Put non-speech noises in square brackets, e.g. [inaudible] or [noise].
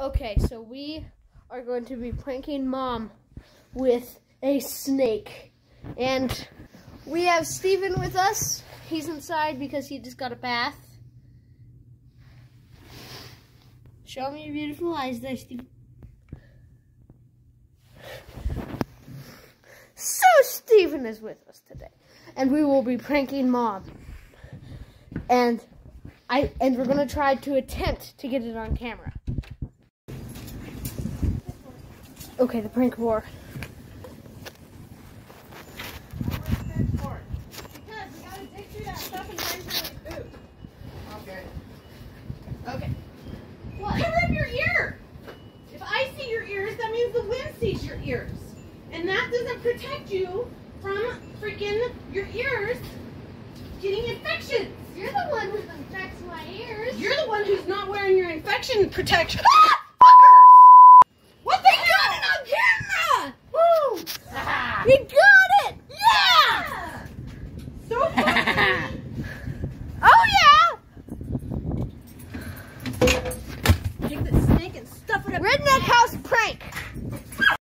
Okay, so we are going to be pranking mom with a snake. And we have Steven with us. He's inside because he just got a bath. Show me your beautiful eyes there, Steven. So Steven is with us today. And we will be pranking mom. And I and we're gonna try to attempt to get it on camera. Okay, the prank war. Okay. Okay. Cover up your ear. If I see your ears, that means the wind sees your ears. And that doesn't protect you from freaking your ears getting infections. You're the one who infects my ears. You're the one who's not wearing your infection protection. [laughs] that.